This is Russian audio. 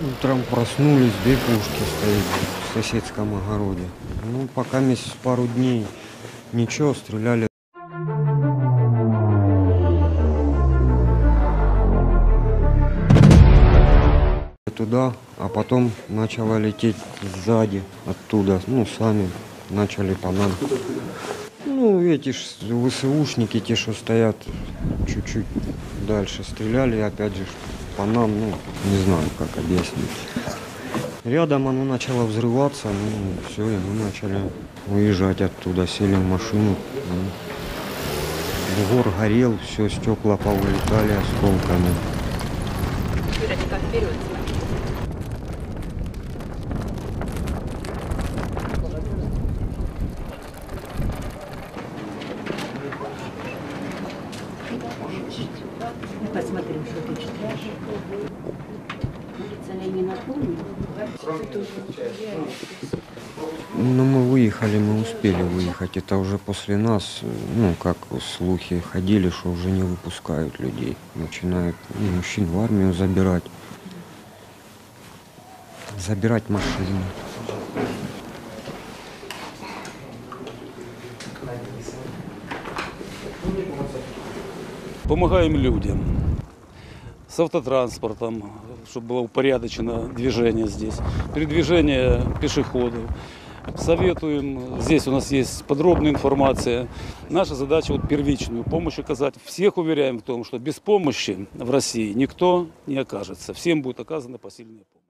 Утром проснулись, две пушки стоит в соседском огороде. Ну, пока месяц пару дней ничего, стреляли. Туда, а потом начало лететь сзади, оттуда, ну, сами начали по нам. Ну, эти ж ВСУшники, те, что стоят чуть-чуть дальше, стреляли, опять же, по нам, ну, не знаю, как объяснить. Рядом оно начало взрываться, ну, все, и мы начали уезжать оттуда, сели в машину. ну. Двор горел, все, стекла повылетали осколками. Юрочка, вперед. Посмотрим, что ты читаешь. Улица Ленина, помню? Ну, мы выехали, мы успели выехать. Это уже после нас, ну, как слухи ходили, что уже не выпускают людей. Начинают ну, мужчин в армию забирать. Забирать машины. Помогаем людям с автотранспортом, чтобы было упорядочено движение здесь, передвижение пешеходов. Советуем, здесь у нас есть подробная информация. Наша задача вот первичную помощь оказать. Всех уверяем в том, что без помощи в России никто не окажется. Всем будет оказана посильная помощь.